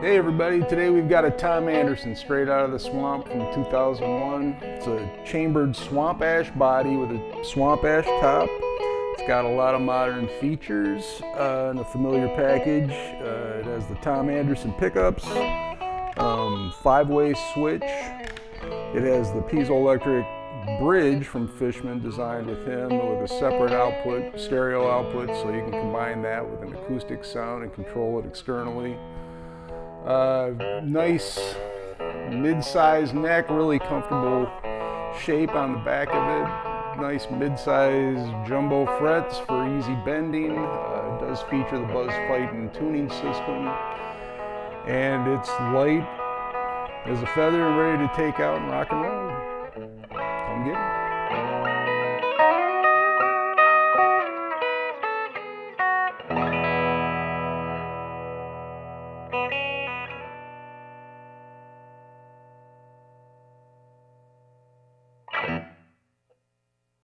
Hey everybody, today we've got a Tom Anderson straight out of the swamp from 2001. It's a chambered swamp ash body with a swamp ash top. It's got a lot of modern features uh, in a familiar package. Uh, it has the Tom Anderson pickups, um, five-way switch. It has the piezoelectric bridge from Fishman designed with him with a separate output, stereo output, so you can combine that with an acoustic sound and control it externally. Uh, nice mid-sized neck, really comfortable shape on the back of it. Nice mid-sized jumbo frets for easy bending. Uh, it does feature the Buzz Feiten tuning system. And it's light as a feather and ready to take out and rock and roll. Come get it.